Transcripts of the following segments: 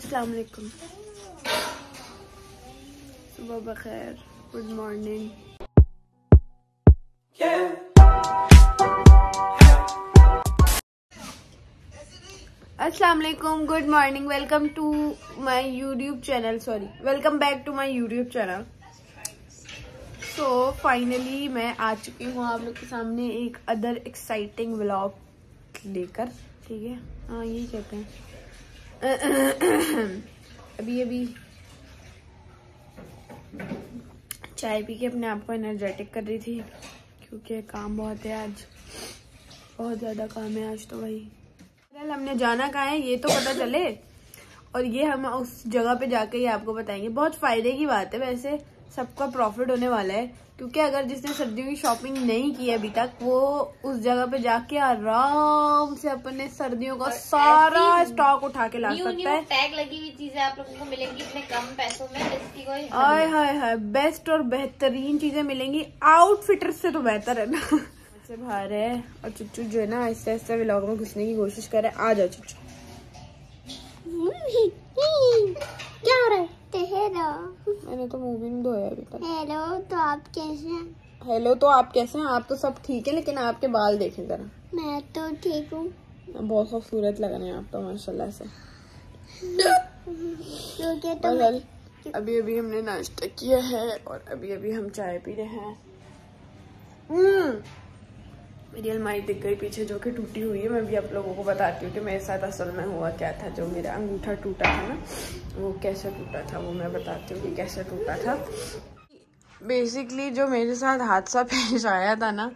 अस्सलाम वालेकुम सुबह बखैर गुड मॉर्निंग अस्सलाम वालेकुम good morning welcome to my YouTube channel sorry welcome back to my YouTube channel so finally मैं आ चुकी हूँ आप लोग के सामने एक अदर एक्साइटिंग व्लॉग लेकर. ठीक है? हाँ यही कहते हैं। अभी अभी। चाय पी के अपने आप को एनर्जेटिक कर रही थी, क्योंकि काम बहुत है आज। बहुत ज़्यादा काम है आज तो भाई। फ़िलहाल हमने जाना कहा है, ये तो पता चले। और ये हम उस जगह पे जाके ही आपको बताएँगे। बहुत फ़ायदे की बात है वैसे। सबका प्रॉफिट होने वाला है क्योंकि अगर जिसने सर्दियों की शॉपिंग नहीं की अभी तक वो उस जगह पे जाके आराम से अपने सर्दियों का सारा स्टॉक उठा के ला न्यू सकता न्यू है। टैग लगी हुई चीज़ें आप लोगों को मिलेंगी इतने कम पैसों में जिसकी कोई आय हाय हाय बेस्ट और बेहतरीन चीज़ें मिलेंगी। आउटफिटर से तो बेहतर है ना। से बाहर है। और चुच्चू जो है ना आहिस्ते आहिस्ते व्लॉग में घुसने की कोशिश करे आ जाओ चुच्चू। क्या हो रहा है हेलो मैंने तो मुँह भी नहीं धोया अभी तक। हेलो तो आप कैसे हैं? हेलो तो आप कैसे हैं? आप तो सब ठीक है लेकिन आपके बाल देखें जरा। मैं तो ठीक हूँ। बहुत खूबसूरत लग रहे हैं आप तो माशाल्लाह से। तो हल अभी अभी हमने नाश्ता किया है और अभी अभी हम चाय पी रहे हैं। हम्म, मेरी अलमारी दिख गई पीछे जो कि टूटी हुई है, मैं भी आप लोगों को बताती हूँ कि मेरे साथ असल में हुआ क्या था। जो मेरा अंगूठा टूटा था ना, वो कैसे टूटा था, वो मैं बताती हूँ कि कैसे टूटा था। बेसिकली जो मेरे साथ हादसा पेश आया था ना,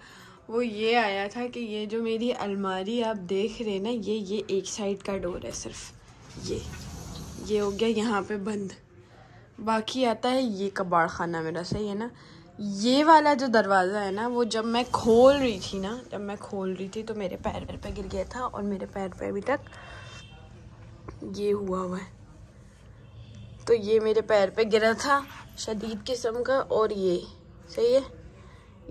वो ये आया था कि ये जो मेरी अलमारी आप देख रहे ना, ये ये एक साइड का डोर है सिर्फ़। ये ये हो गया यहाँ पे बंद। बाकी आता है ये कबाड़ खाना मेरा, सही है ना? ये वाला जो दरवाज़ा है ना, वो जब मैं खोल रही थी ना, जब मैं खोल रही थी तो मेरे पैर पैर पे गिर गया था और मेरे पैर पे अभी तक ये हुआ हुआ है। तो ये मेरे पैर पे गिरा था, शदीद किस्म का और ये। सही है?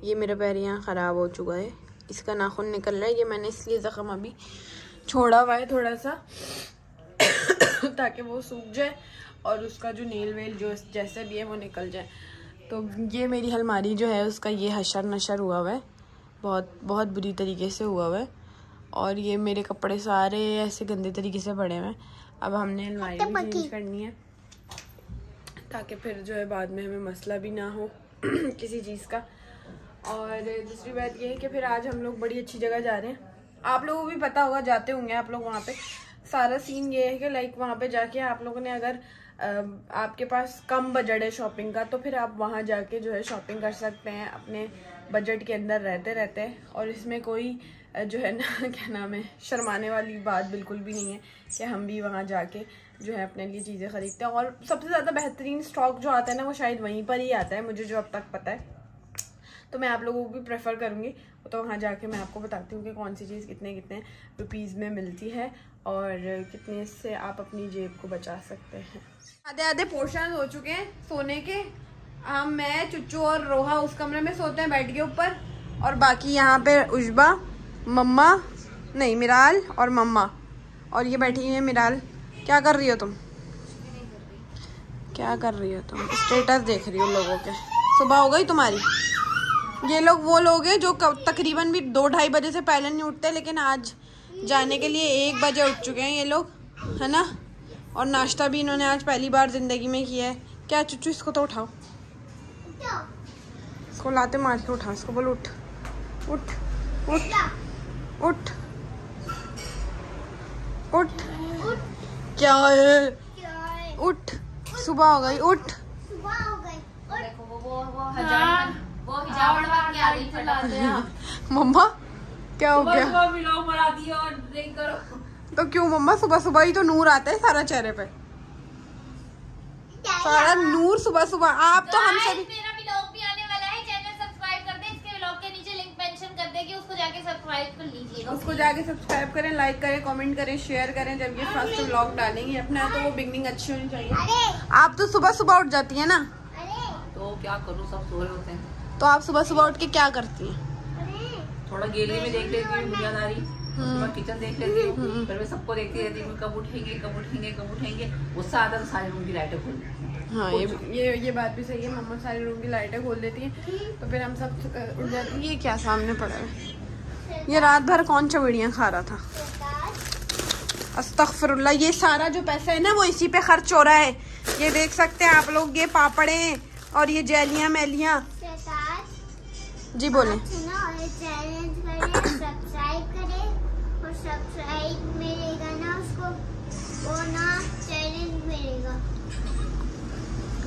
ये मेरा पैर यहाँ ख़राब हो चुका है। इसका नाखून निकल रहा है। ये मैंने इसलिए ज़ख्म अभी छोड़ा हुआ है थोड़ा सा, ताकि वो सूख जाए और उसका जो नेल वेल जो जैसे भी है, वो निकल जाए। तो ये मेरी अलमारी जो है उसका ये हशर नशर हुआ हुआ है। बहुत बहुत बुरी तरीके से हुआ हुआ है। और ये मेरे कपड़े सारे ऐसे गंदे तरीके से पड़े हुए हैं। अब हमने अलमारी भी चेंज करनी है ताकि फिर जो है बाद में हमें मसला भी ना हो किसी चीज़ का। और दूसरी बात ये है कि फिर आज हम लोग बड़ी अच्छी जगह जा रहे हैं। आप लोगों को भी पता होगा जाते होंगे आप लोग वहाँ पे। सारा सीन ये है कि लाइक वहाँ पे जाके आप लोगों ने अगर आपके पास कम बजट है शॉपिंग का तो फिर आप वहाँ जाके जो है शॉपिंग कर सकते हैं, अपने बजट के अंदर रहते रहते। और इसमें कोई जो है ना, क्या नाम है, शर्माने वाली बात बिल्कुल भी नहीं है कि हम भी वहाँ जाके जो है अपने लिए चीज़ें खरीदते हैं। और सबसे ज़्यादा बेहतरीन स्टॉक जो आता है ना, वो शायद वहीं पर ही आता है, मुझे जो अब तक पता है। तो मैं आप लोगों को भी प्रेफर करूँगी। तो वहाँ जाके मैं आपको बताती हूँ कि कौन सी चीज़ कितने कितने रुपीज़ में मिलती है और कितने से आप अपनी जेब को बचा सकते हैं। आधे आधे पोर्शन हो चुके हैं सोने के। हम मैं, चुच्चू और रोहा उस कमरे में सोते हैं बेड के ऊपर और बाकी यहाँ पे उजबा, मम्मा, नहीं, मिराल और मम्मा। और ये बैठी हुई है मिराल। क्या कर रही हो तुम? क्या कर रही हो तुम? स्टेटस देख रही हो लोगों के। सुबह हो गई तुम्हारी? ये लोग वो लोग हैं जो तकरीबन भी दो ढाई बजे से पहले नहीं उठते लेकिन आज जाने के लिए एक बजे उठ चुके हैं ये लोग है ना? और नाश्ता भी इन्होंने आज पहली बार ज़िंदगी में किया है। क्या चुच्चू इसको तो उठाओ। इसको लाते मार के उठा इसको बोलो उठ। उठ उठ उठ। उठ। क्या है? उठ। सुबह हो गई उठ। देखो वो वो वो हिजाब के आ फटाफट। मम्मा क्या हो गया? सुबह व्लॉग बना दिया और देख करो। तो क्यों मम्मा सुबह सुबह ही तो नूर आता है सारा चेहरे पे। सारा नूर सुबह सुबह। आप तो हम सभी मेरा व्लॉग भी आने वाला है। चैनल सब्सक्राइब कर दे इसके व्लॉग के नीचे लिंक मेंशन कर देगी उसको जाके सब्सक्राइब कर लीजिएगा उसको जाके सब्सक्राइब करें लाइक करें कमेंट करें शेयर करें। जब ये फ़र्स्ट व्लॉग डालेंगे अपना तो वो बिगनिंग अच्छी होनी चाहिए। आप तो सुबह सुबह उठ जाती है ना? तो क्या करूँ सब सो रहे होते हैं। तो आप सुबह सुबह उठ के क्या करती हैं? थोड़ा गैलरी में देख लेती हूँ दुनियादारी। उसके किचन देख लेती हूँ। फिर मैं सबको देखती रहती है कब उठेंगे कब उठेंगे कब उठेंगे। गुस्सा आता तो सारे रूम की लाइटें खोल देती हैं। हाँ ये ये ये बात भी सही है मम्मा सारे रूम की लाइटें खोल देती हैं तो फिर हम सब उठ जाते हैं। ये क्या सामने पड़ा है? ये रात भर कौन चवड़ियाँ खा रहा था? अस्तगफिरुल्लाह ये सारा जो पैसा है ना वो इसी पे खर्च हो रहा है। ये देख सकते हैं आप लोग ये पापड़े और ये जेलियाँ मैलियाँ जी बोले सुनो और ये चैलेंज करें सब्सक्राइब करें और सब्सक्राइब मिलेगा ना उसको वो ना चैलेंज मिलेगा।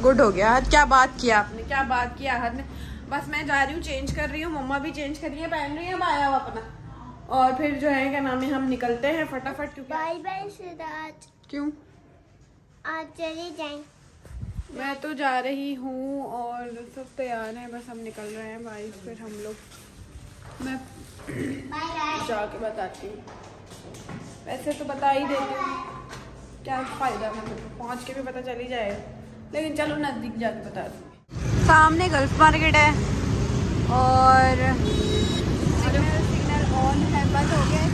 गुड हो गया। क्या बात किया आपने? क्या बात किया हद ने बस मैं जा रही हूँ चेंज कर रही हूँ मम्मा भी चेंज कर रही है पहन रही है आया हुआ अपना। और फिर जो है क्या नाम है हम निकलते हैं फटाफट क्योंकि बाय बाय सिद्धार्थ। क्यों? आज चले जाएँ। मैं तो जा रही हूँ और सब तैयार हैं, बस हम निकल रहे हैं भाई फिर हम लोग। मैं जाके बताती हूँ। वैसे तो बता ही देती हूँ। क्या फ़ायदा मतलब पहुँच के भी पता चल ही लेकिन चलो नज़दीक जाके बता दूँगी। सामने गल्फ मार्केट है और सिग्नल ऑन है, बंद हो गए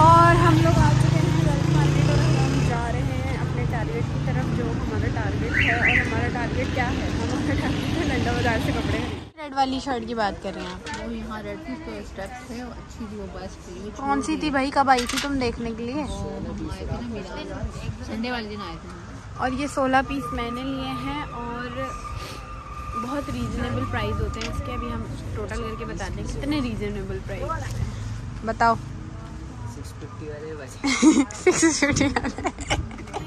और हम लोग आ चुके हैं गल्फ मार्केट और हम जा रहे हैं अपने टारगेट की तरफ़ जो हमारा टारगेट है और हमारा टारगेट क्या है? हमारा टारगेट है लंडा बाज़ार से कपड़े रेड वाली शर्ट की बात कर रहे हैं आप। वो यहाँ रेड की तो स्टेप्स है अच्छी थी वो बेस्ट थी कौन सी थी भाई? कब आई थी तुम देखने के लिए? हम आए थे ना मेरा संडे वाले दिन आए थे और ये 16 पीस मैंने लिए हैं और बहुत रीजनेबल प्राइस होते हैं। इसके अभी हम टोटल करके बताते हैं। कितने रीजनेबल प्राइस बताओ। सिक्स फिफ्टी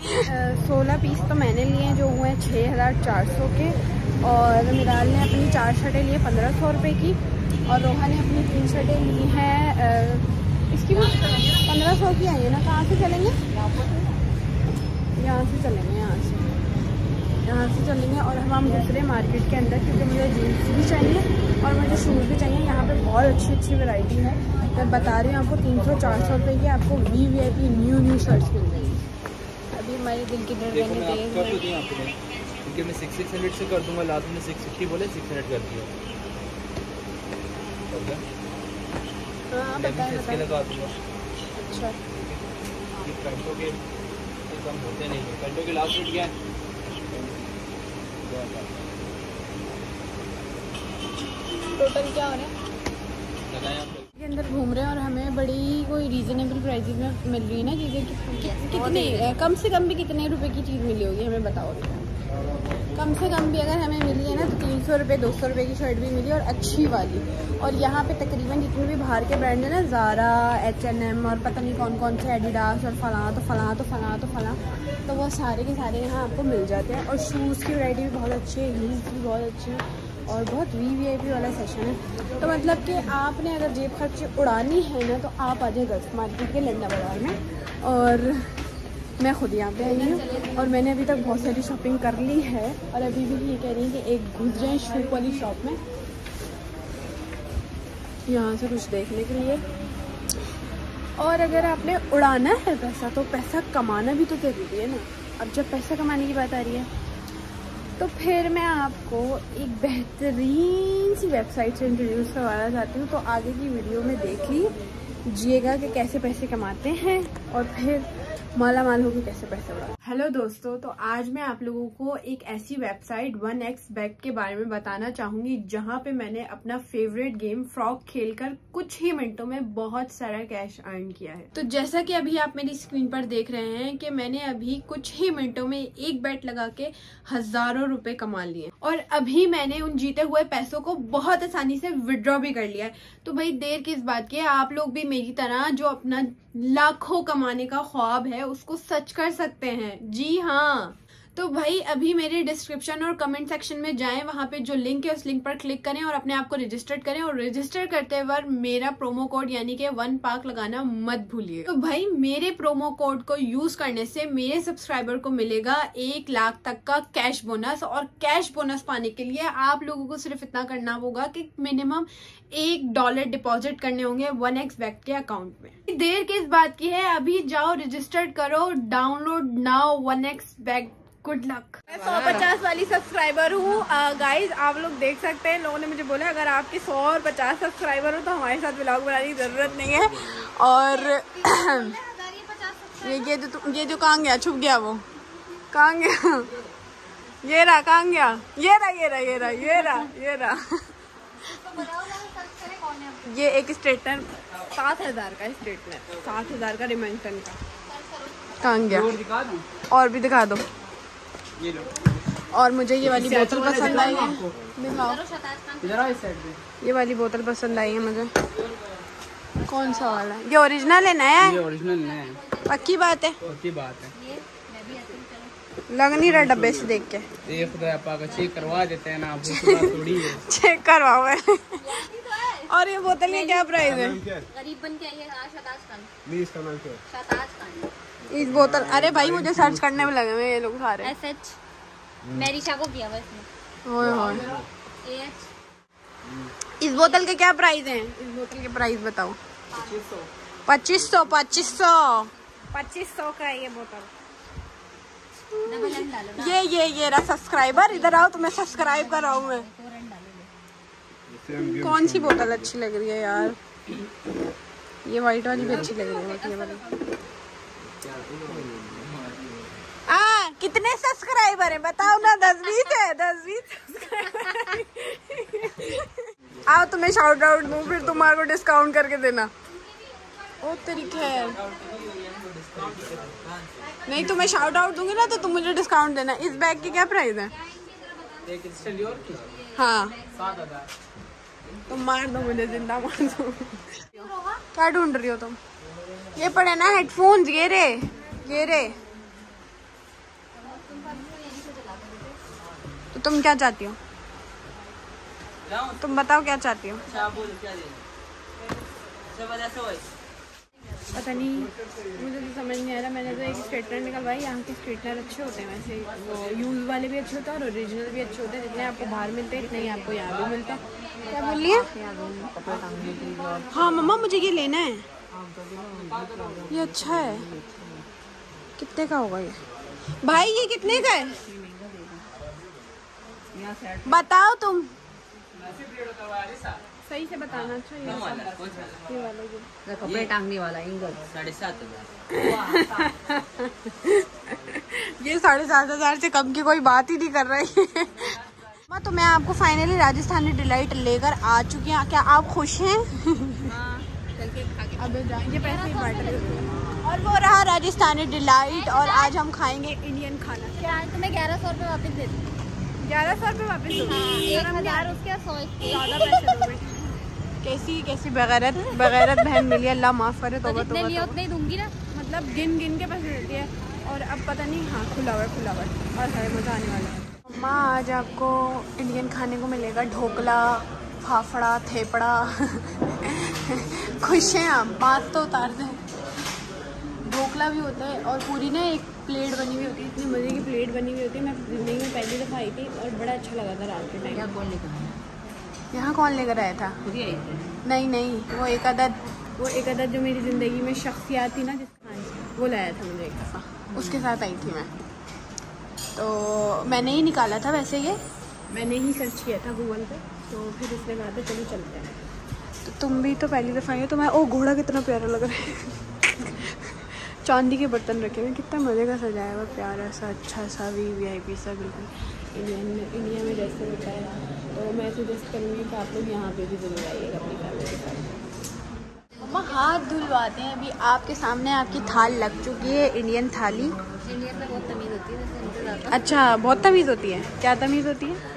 सोलह पीस तो मैंने लिए हैं, जो हुए हैं छः हज़ार चार सौ के। और मिराल ने अपनी चार शर्टें ली पंद्रह सौ रुपये की, और रोहा ने अपनी तीन शर्टें ली हैं इसकी भी पंद्रह सौ की आई है ना? कहाँ से चलेंगे? यहाँ से चलेंगे, यहाँ से। यहाँ से चलेंगे, और हम हम दूसरे मार्केट के अंदर, क्योंकि मुझे जीन्स भी चाहिए, और मुझे शूज़ भी चाहिए। यहाँ पे बहुत अच्छी अच्छी वैरायटी है। मैं बता रही हूँ आपको, तीन सौ, चार सौ रुपये की आपको V V I P new new shirts मिल जाएँगी। दिल की धड़कनें कर तो दी आपको क्योंकि मैं सिक्स सिक्स हंड्रेड से कर दूँगा लास्ट में सिक्स सिक्सटी बोले सिक्स हंड्रेड कर दिया। हो गया हाँ लगा दूँगा। अच्छा। कि पेंटो के कम होते नहीं है। पेंटो के लास्ट रेट क्या है टोटल क्या हो रहा है? लगाएँ आप लोग के अंदर घूम रहे हैं और हमें बड़ी कोई रीजनेबल प्राइसेस में मिल रही है ना चीज़ें कि, कि, कितने कम से कम भी कितने रुपए की चीज़ मिली होगी हमें बताओ कम से कम भी अगर हमें मिली है ना तो तीन सौ रुपये दो सौ रुपये की शर्ट भी मिली और अच्छी वाली। और यहाँ पे तकरीबन जितने भी बाहर के ब्रांड है ना ज़ारा एच एन एम और पता नहीं कौन कौन से एडिडास और फलां तो फलां तो फलां तो फलां तो वो सारे के सारे यहाँ आपको मिल जाते हैं। और शूज़ की वैरायटी भी बहुत अच्छी है हील्स भी बहुत अच्छी है। और बहुत वी वी आई पी वाला सेशन है। तो मतलब कि आपने अगर जेब खर्च उड़ानी है ना तो आप आ जाए गल्फ मार्केट के लंडा बाज़ार में। और मैं खुद यहाँ पे आई हूँ और मैंने अभी तक बहुत सारी शॉपिंग कर ली है और अभी भी ये कह रही है कि एक घुस जाए शू वाली शॉप में। यहाँ से कुछ देखने के लिए। और अगर आपने उड़ाना है पैसा तो पैसा कमाना भी तो ज़रूरी है ना। अब जब पैसा कमाने की बात आ रही है तो फिर मैं आपको एक बेहतरीन सी वेबसाइट से इंट्रोड्यूस करवाना चाहती हूँ। तो आगे की वीडियो में देख लीजिएगा कि कैसे पैसे कमाते हैं और फिर माला माल होकर कैसे पैसे उड़ा हेलो दोस्तों तो आज मैं आप लोगों को एक ऐसी वेबसाइट वन एक्स बैक के बारे में बताना चाहूँगी, जहाँ पे मैंने अपना फेवरेट गेम फ्रॉक खेलकर कुछ ही मिनटों में बहुत सारा कैश अर्न किया है। तो जैसा कि अभी आप मेरी स्क्रीन पर देख रहे हैं कि मैंने अभी कुछ ही मिनटों में एक बैट लगा के हज़ारों रुपए कमा लिए और अभी मैंने उन जीते हुए पैसों को बहुत आसानी से विड्रॉ भी कर लिया है। तो भाई, देर किस बात की आप लोग भी मेरी तरह जो अपना लाखों कमाने का ख्वाब है, उसको सच कर सकते हैं। जी हाँ। तो भाई, अभी मेरे डिस्क्रिप्शन और कमेंट सेक्शन में जाएँ। वहाँ पे जो लिंक है, उस लिंक पर क्लिक करें और अपने आप को रजिस्टर करें और रजिस्टर करते वक्त मेरा प्रोमो कोड यानी कि वन पार्क लगाना मत भूलिए। तो भाई, मेरे प्रोमो कोड को यूज़ करने से मेरे सब्सक्राइबर को मिलेगा एक लाख तक का कैश बोनस और कैश बोनस पाने के लिए आप लोगों को सिर्फ़ इतना करना होगा कि मिनिमम एक डॉलर डिपॉजिट करने होंगे वन एक्स बैक के अकाउंट में। देर किस बात की है? अभी जाओ रजिस्टर्ड करो download now one X bet good luck मैं सौ पचास वाली सब्सक्राइबर हूँ। गाइज़ आप लोग देख सकते हैं लोगों ने मुझे बोला अगर आपके सौ और पचास सब्सक्राइबर हो तो हमारे साथ ब्लॉग बनाने की ज़रूरत नहीं है। और ये ये जो ये जो कहाँ गया छुप गया वो। कहाँ गया? ये रहा कहाँ गया? ये रहा ये रहा ये रहा ये रहा ये रहा। ये एक स्ट्रेटनर सात हज़ार का स्ट्रेटनर सात हज़ार का रिमेंटन का। कहाँ गया? और भी दिखा दो। ये लो। और मुझे ये वाली बोतल पसंद आई है। आपको? दिखाओ ये वाली बोतल पसंद आई है मुझे। कौन सा वाला ये ओरिजिनल है नया है? ओरिजिनल है। पक्की बात है? होती बात है। लग नहीं रहा डब्बे से देख के। ये खुदा पाक चेक करवा देते हैं ना आप थोड़ी है। चेक करवाओ है। और ये बोतल की क्या प्राइस है? गरीब बन के आई है हाँ शताज खान। शताज खान। इस बोतल। अरे भाई मुझे सर्च करने में लगे हुए ये लोग सारे। एस एच मेरिशा को किया ए इस बोतल के क्या प्राइस हैं? इस बोतल के प्राइस बताओ। पच्चीस सौ। पच्चीस सौ पच्चीस सौ। का है ये बोतल। ये ये ये रहा सब्सक्राइबर इधर आओ तुम्हें सब्सक्राइब कराऊं मैं। फोरन डालो कौन सी बोतल अच्छी लग रही है यार? ये वाइट वाली भी अच्छी लग रही है आ कितने सब्सक्राइबर हैं? बताओ ना, दस बीस है, दस बीस आओ तुम्हें शाउट आउट दूँ, फिर तुम्हारे को डिस्काउंट करके देना। ओ तेरी खैर नहीं, तुम्हें शाउट आउट दूँगी ना तो तुम मुझे डिस्काउंट देना। इस बैग की क्या प्राइस है? हाँ। तुम मार दो मुझे, ज़िंदा मार दो। क्या ढूंढ रही हो तुम? ये पड़े ना हेडफोन्स ये रे ये रे। तो तुम क्या चाहती हो? तुम बताओ क्या चाहती हो? पता नहीं मुझे तो समझ नहीं आ रहा। मैंने तो एक स्ट्रेटनर निकलवाई यहाँ के स्ट्रेटनर अच्छे होते हैं वैसे। वो यूज़ वाले भी अच्छे होते हैं और ओरिजिनल भी अच्छे होते हैं। जितने आपको बाहर मिलते हैं इतने ही आपको यहाँ भी मिलते हैं। क्या बोल रही है? हाँ मम्मा मुझे ये लेना है। ये अच्छा है। कितने का होगा ये? भाई ये कितने का है? बताओ तुम। सही से बताना अच्छा ये ये वाला कपड़े टांगने वाला इंगल। साढ़े सात हज़ार। ये साढ़े सात हज़ार से कम की कोई बात ही नहीं कर रही है। तो मैं आपको फाइनली राजस्थानी डिलाइट लेकर आ चुकी हूँ। क्या आप खुश हैं? ये पैसे ही हूँ। और वो रहा राजस्थानी डिलाइट और आज हम खाएँगे इंडियन खाना। क्या तुम्हें ग्यारह सौ रुपये वापस दे दूँ? ग्यारह सौ रुपये वापस दो। एक हज़ार उसके सौ ज़्यादा पैसे। कैसी कैसी बगैरत बगैरत बहन मिली अल्लाह माफ़ करे तो लिए उतने ही दूँगी ना। मतलब गिन गिन के पैसे देती है। और अब पता नहीं हाँ खुला हुआ है खुला हुआ है। और सारे मज़ा आने वाला है। अम्मा आज आपको इंडियन खाने को मिलेगा ढोकला फाफड़ा थेपड़ा। खुश हैं आप बात तो उतार दें। ढोकला भी होता है और पूरी ना एक प्लेट बनी हुई होती है इतनी मज़े की प्लेट बनी हुई होती है। मैं ज़िंदगी में पहली दफ़ा आई थी और बड़ा अच्छा लगा था रात के टाइम क्या बोलने का यहाँ कौन लेकर आया था? खुद ही आई थी। नहीं नहीं वो एक अदद। वो एक अदद जो मेरी ज़िंदगी में शख्सियात थी ना जिस वो लाया था मुझे एक दफ़ा। उसके साथ आई थी मैं। तो मैंने ही निकाला था वैसे ये। मैंने ही सर्च किया था गूगल पे तो फिर उसने कहा था चलो चलते हैं। तो तुम भी तो पहली दफ़ा आई हो तो मैं ओ घोड़ा कितना प्यारा लग रहा है। चांदी के बर्तन रखे हुए कितना मज़े का सजाया हुआ प्यारा सा अच्छा सा वी वी आई पी सा बिल्कुल। इंडियन में इंडिया में जैसे होता है तो मैं सजेस्ट करूँगी कि आप लोग यहाँ पे भी ज़रूर आइएगा अपनी फैमिली के साथ। मम्मा हाथ धुलवाते हैं अभी आपके सामने आपकी थाल लग चुकी है इंडियन थाली। इंडियन में बहुत तमीज़ होती है अच्छा बहुत तमीज़ होती है। क्या तमीज़ होती है?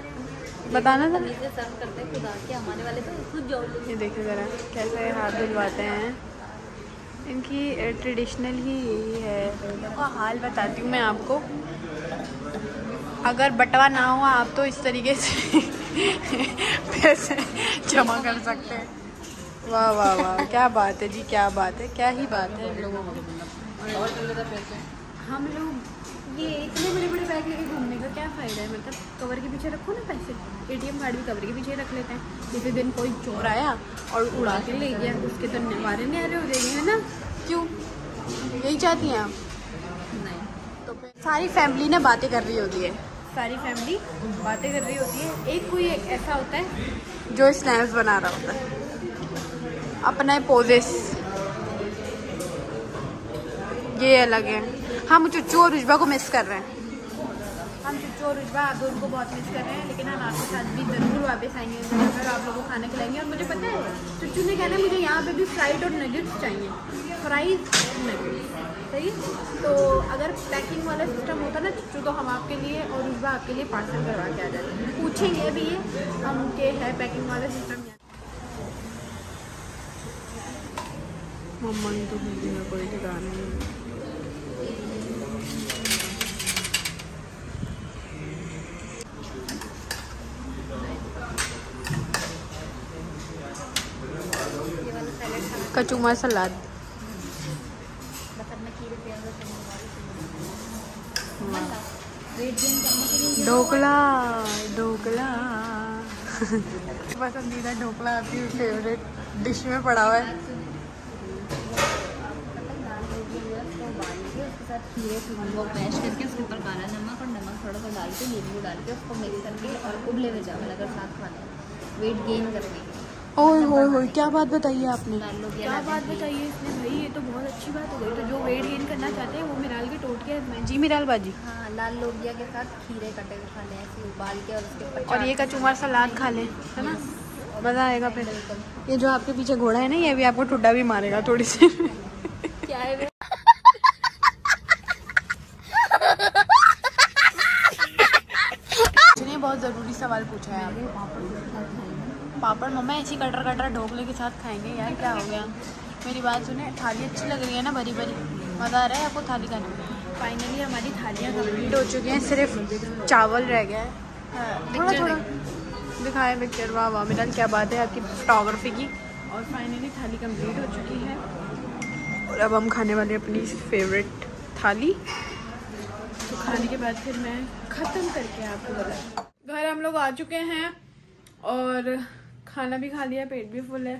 बताना सर्व करते हैं खुदा के हमारे वाले तो खुद ये देखो ज़रा कैसे हाथ धुलवाते हैं। इनकी ट्रेडिशनल ही यही है। का हाल बताती हूँ मैं आपको। अगर बटवा ना हो आप तो इस तरीके से पैसे जमा कर सकते हैं। वाह वाह वाह क्या बात है जी क्या बात है क्या ही बात है। लोगों को हम लोग ये इतने बड़े बड़े बैग लेके घूमने का क्या फ़ायदा है? मतलब कवर के पीछे रखो ना पैसे। एटीएम कार्ड भी कवर के पीछे रख लेते हैं। किसी दिन कोई चोर आया और उड़ा के ले गया। उसके तो निवारे आ रहे हो जाएँगे है ना? क्यों? यही चाहती हैं आप? नहीं। तो सारी फैमिली ना बातें कर रही होती है। सारी फैमिली बातें कर रही होती है। एक कोई एक ऐसा होता है जो स्नैप्स बना रहा होता है। अपना पोजेस ये अलग है। हम चुच्चू और रुजबा को मिस कर रहे हैं। हम चुच्चू और रुजबा आप दोनों को बहुत मिस कर रहे हैं लेकिन हम आपके साथ भी ज़रूर वापस आएँगे। अगर आप लोगों को खाना खिलाएँगे और मुझे पता है चुच्चू ने कहना है मुझे यहाँ पे भी फ्राइड और नगेट्स चाहिए। फ्राइज और नगेट्स सही? तो अगर पैकिंग वाला सिस्टम होता ना चुच्चू तो हम आपके लिए और रुजबा आपके लिए पार्सल करवा के आ जाते पूछेंगे अभी ये हम के है पैकिंग वाला सिस्टम मम्मा ने तो हिंदी में कोई ठिकाना नहीं। कचूमा सलाद। ढोकला ढोकला। पसंदीदा ढोकला आपकी फेवरेट डिश में पड़ा हुआ है। वो मैश करके उसके ऊपर काला नमक और नमक थोड़ा सा डाल के नींबू डाल के उसको मिक्स करके और उबले हुए चावल अगर साथ खाना वेट गेन करने ओए होए होए क्या बात बताई है आपने? क्या बात बताइए इसने भाई? ये तो बहुत अच्छी बात हो गई। तो जो वेट गेन करना चाहते हैं वो मिराल के टोट के जी मिराल बाजी। हाँ लाल लोबिया के साथ खीरे कटे हुए खाने हैं, ऐसे उबाल के और उसके ऊपर और ये कचूमर सलाद खा ले है ना? मज़ा आएगा फिर। ये जो आपके पीछे घोड़ा है ना ये भी आपको ठुड्डा भी मारेगा थोड़ी सी। क्या है बहुत ज़रूरी सवाल पूछा है आपको। पापड़ मम्मा ऐसी कटर कटर ढोकले के साथ खाएँगे यार क्या हो गया? मेरी बात सुने थाली अच्छी लग रही है ना भरी भरी? मज़ा आ रहा है आपको थाली खाने में? फाइनली हमारी थालियाँ कंप्लीट हो चुकी हैं सिर्फ़ चावल रह गया है। हाँ, थोड़ा थोड़ा। दिखाएँ पिक्चर वाह वाह मेरा क्या बात है आपकी फोटोग्राफी की। और फाइनली थाली कंप्लीट हो चुकी है। और अब हम खाने वाले अपनी फेवरेट थाली। तो खाने के बाद फिर मैं ख़त्म करके आपको बता घर हम लोग आ चुके हैं और खाना भी खा लिया पेट भी फुल है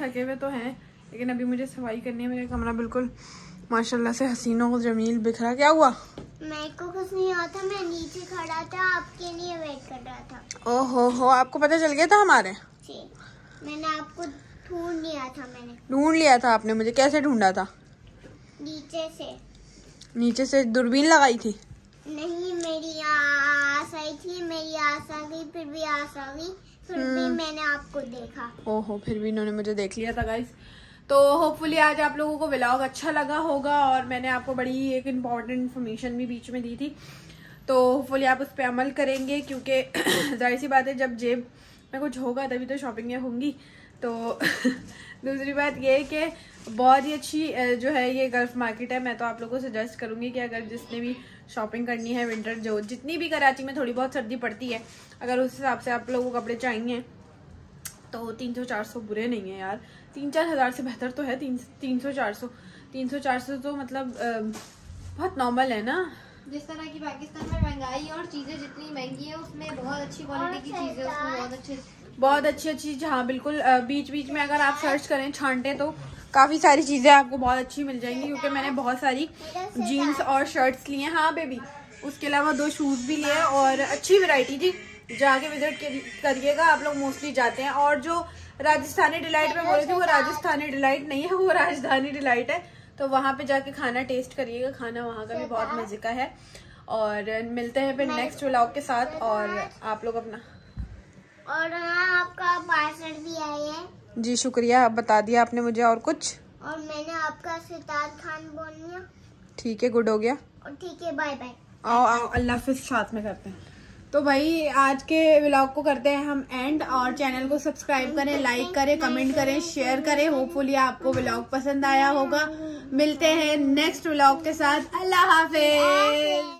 थके हुए तो हैं लेकिन अभी मुझे सफ़ाई करनी है मेरा कमरा बिल्कुल माशाल्लाह से हसीनों को जमील बिखरा। क्या हुआ? मेरे को कुछ नहीं आता मैं नीचे खड़ा था आपके लिए वेट कर रहा था। ओहो हो आपको पता चल गया था हमारे? मैंने आपको ढूंढ लिया था मैंने। ढूंढ लिया था आपने मुझे कैसे ढूंढा था? नीचे से। नीचे से दूरबीन लगाई थी? नहीं मेरी आस आई थी मेरी आस आ गई फिर भी आस आ गई। फिर भी मैंने आपको देखा। ओहो फिर भी इन्होंने मुझे देख लिया था गाइस तो होपफुली आज आप लोगों को व्लॉग अच्छा लगा होगा और मैंने आपको बड़ी एक इंपॉर्टेंट इन्फॉर्मेशन भी बीच में दी थी। तो होपफुली आप उस पर अमल करेंगे क्योंकि ज़ाहिर सी बात है जब जेब में कुछ होगा तभी तो शॉपिंग होंगी। तो दूसरी बात ये है कि बहुत ही अच्छी जो है ये गल्फ मार्केट है। मैं तो आप लोगों को सजेस्ट करूँगी कि अगर जिसने भी शॉपिंग करनी है विंटर जो जितनी भी कराची में थोड़ी बहुत सर्दी पड़ती है अगर उस हिसाब से आप लोगों को कपड़े चाहिए तो तीन सौ चार सौ बुरे नहीं है यार। तीन चार हज़ार से बेहतर तो है तीन तीन सौ चार सौ तीन सौ चार सौ तो मतलब बहुत नॉर्मल है ना? जिस तरह की पाकिस्तान में महँगाई और चीज़ें जितनी महँगी है उसमें बहुत अच्छी क्वालिटी की चीज़ें उसमें बहुत अच्छे बहुत अच्छी अच्छी हाँ बिल्कुल बीच बीच में अगर आप सर्च करें छांटे तो काफ़ी सारी चीज़ें आपको बहुत अच्छी मिल जाएँगी क्योंकि मैंने बहुत सारी जीन्स और शर्ट्स लिए हैं। हाँ बेबी उसके अलावा दो शूज़ भी लिए और अच्छी वैरायटी जी। जाके विज़िट करिएगा आप लोग मोस्टली जाते हैं। और जो राजस्थानी डिलाइट में बोले थे वो राजस्थानी डिलाइट नहीं है वो राजधानी डिलाइट है। तो वहाँ पे जाके खाना टेस्ट करिएगा खाना वहाँ का भी बहुत मज़े का है। और मिलते हैं फिर नेक्स्ट व्लॉग के साथ और आप लोग अपना और हाँ आपका पार्सल भी आया है। जी शुक्रिया अब बता दिया आपने मुझे और कुछ? और मैंने आपका सितार खान बोल लिया। ठीक है गुड हो गया। और ठीक है बाय बाय आओ आओ अल्लाह हाफिज साथ में करते हैं। तो भाई आज के व्लॉग को करते हैं हम एंड और चैनल को सब्सक्राइब करें लाइक करें कमेंट करें शेयर करें। होपफुली आपको व्लॉग पसंद आया होगा। मिलते हैं नेक्स्ट व्लॉग के साथ। अल्लाह हाफिज।